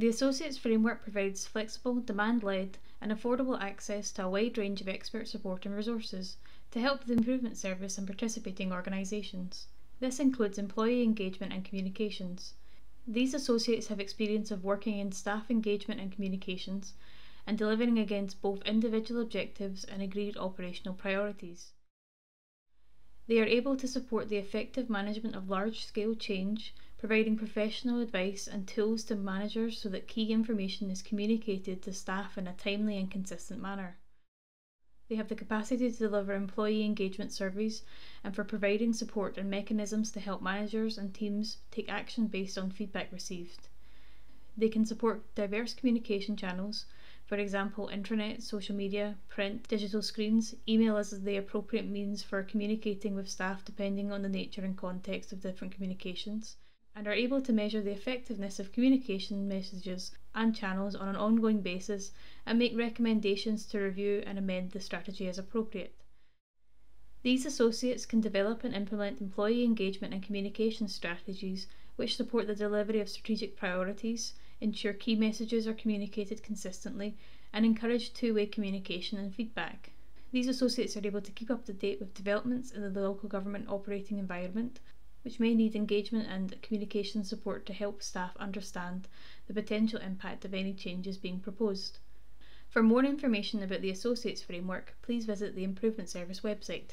The Associates Framework provides flexible, demand led, and affordable access to a wide range of expert support and resources to help the improvement service and participating organisations. This includes employee engagement and communications. These associates have experience of working in staff engagement and communications and delivering against both individual objectives and agreed operational priorities. They are able to support the effective management of large scale change providing professional advice and tools to managers so that key information is communicated to staff in a timely and consistent manner. They have the capacity to deliver employee engagement surveys and for providing support and mechanisms to help managers and teams take action based on feedback received. They can support diverse communication channels, for example, intranet, social media, print, digital screens, email is the appropriate means for communicating with staff depending on the nature and context of different communications and are able to measure the effectiveness of communication messages and channels on an ongoing basis and make recommendations to review and amend the strategy as appropriate. These associates can develop and implement employee engagement and communication strategies which support the delivery of strategic priorities, ensure key messages are communicated consistently, and encourage two way communication and feedback. These associates are able to keep up to date with developments in the local government operating environment, which may need engagement and communication support to help staff understand the potential impact of any changes being proposed. For more information about the Associates Framework, please visit the Improvement Service website.